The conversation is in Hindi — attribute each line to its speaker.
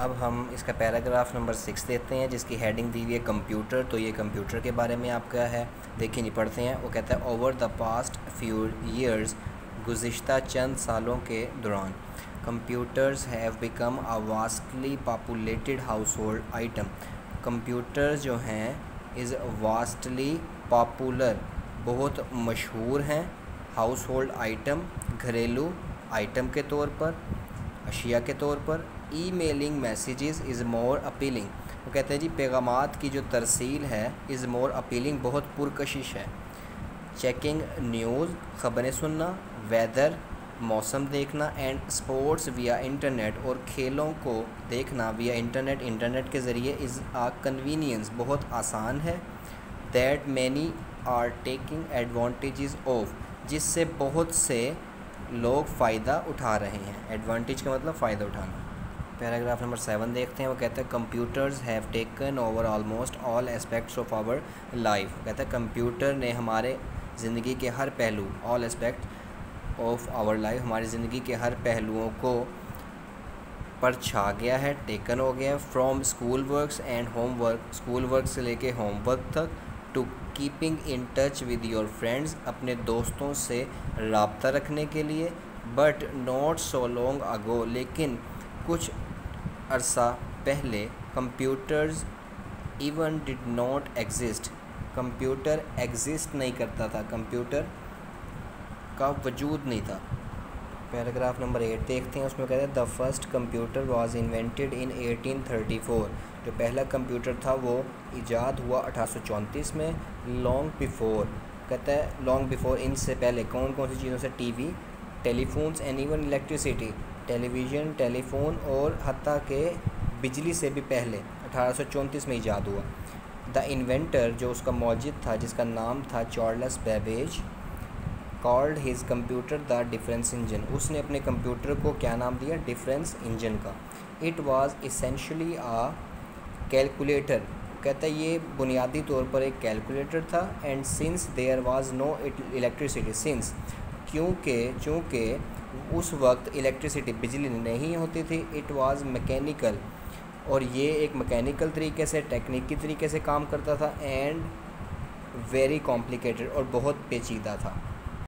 Speaker 1: अब हम इसका पैराग्राफ नंबर सिक्स देते हैं, जिसकी हेडिंग दी हुई है कंप्यूटर तो ये कंप्यूटर के बारे में आपका है। देखिए नहीं पढ़ते हैं। वो कहता है over the past few years गुज्त चंद सालों के दौरान computers have become a vastly populated household item computer जो हैं इज़ वास्टली पॉपुलर बहुत मशहूर हैं हाउस होल्ड आइटम घरेलू आइटम के तौर पर, अशिया के तौर पर emailing messages is more appealing वो कहते हैं जी पैगाम की जो तरसील है इज़ मोर अपीलिंग बहुत पुरकशिश है। चेकिंग न्यूज़ ख़बरें सुनना वेदर मौसम देखना एंड स्पोर्ट्स विया इंटरनेट और खेलों को देखना विया इंटरनेट इंटरनेट के ज़रिए इज़ आ कन्वीनियंस बहुत आसान है। That many are taking advantages of जिससे बहुत से लोग फ़ायदा उठा रहे हैं। एडवांटेज का मतलब फ़ायदा उठाना। पैराग्राफ नंबर सेवन देखते हैं। वो कहते हैं computers have taken over almost all aspects of our life कहते हैं कंप्यूटर ने हमारे ज़िंदगी के हर पहलू all aspect of our life हमारी ज़िंदगी के हर पहलुओं को पर छा गया है टेकन हो गया है from school works and home work school work से लेके होमवर्क तक to keeping in touch with your friends अपने दोस्तों से रबता रखने के लिए but not so long ago लेकिन कुछ अरसा पहले computers even did not exist computer exist नहीं करता था। कंप्यूटर का वजूद नहीं था। पैराग्राफ नंबर एट देखते हैं। उसमें कहते हैं the first computer was invented in 1834 जो पहला कंप्यूटर था, वो ईजाद हुआ अठारह सौ चौंतीस में लॉन्ग बिफोर कहता है लॉन्ग बिफोर इनसे पहले कौन कौन सी चीज़ों से TV telephones and even electricity television, telephone और हती के बिजली से भी पहले, अठारह सौ चौंतीस में ईजाद हुआ। द इन्वेंटर, जो उसका मौजद था, जिसका नाम था Charles Babbage, called his computer the difference engine. उसने अपने कंप्यूटर को, क्या नाम दिया? डिफरेंस इंजन का। It was essentially a calculator. कहता है, ये बुनियादी तौर पर एक कैलकुलेटर था, and since there was no electricity. Since क्योंकि, चूँकि उस वक्त इलेक्ट्रिसिटी बिजली नहीं होती थी इट वाज मैकेनिकल और ये एक मैकेनिकल तरीके से टेक्निकी तरीके से काम करता था एंड वेरी कॉम्प्लिकेटेड और बहुत पेचीदा था।